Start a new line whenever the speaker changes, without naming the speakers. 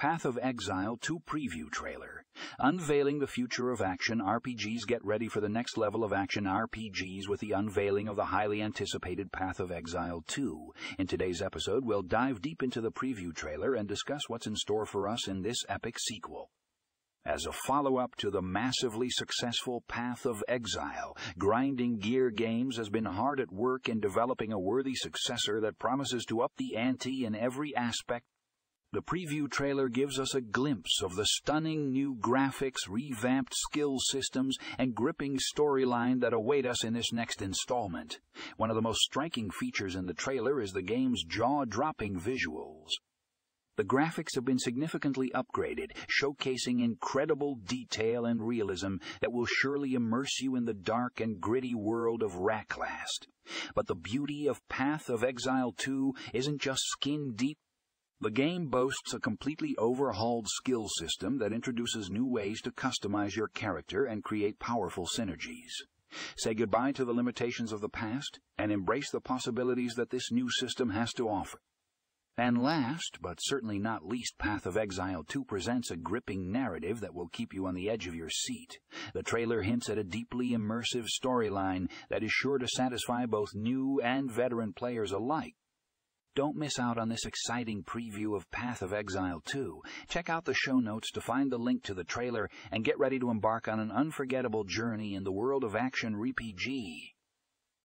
Path of Exile 2 preview trailer. Unveiling the future of action RPGs get ready for the next level of action RPGs with the unveiling of the highly anticipated Path of Exile 2. In today's episode, we'll dive deep into the preview trailer and discuss what's in store for us in this epic sequel. As a follow-up to the massively successful Path of Exile, Grinding Gear Games has been hard at work in developing a worthy successor that promises to up the ante in every aspect the preview trailer gives us a glimpse of the stunning new graphics, revamped skill systems, and gripping storyline that await us in this next installment. One of the most striking features in the trailer is the game's jaw-dropping visuals. The graphics have been significantly upgraded, showcasing incredible detail and realism that will surely immerse you in the dark and gritty world of Wraeclast. But the beauty of Path of Exile 2 isn't just skin-deep the game boasts a completely overhauled skill system that introduces new ways to customize your character and create powerful synergies. Say goodbye to the limitations of the past and embrace the possibilities that this new system has to offer. And last, but certainly not least, Path of Exile 2 presents a gripping narrative that will keep you on the edge of your seat. The trailer hints at a deeply immersive storyline that is sure to satisfy both new and veteran players alike. Don't miss out on this exciting preview of Path of Exile 2. Check out the show notes to find the link to the trailer and get ready to embark on an unforgettable journey in the world of action RPG.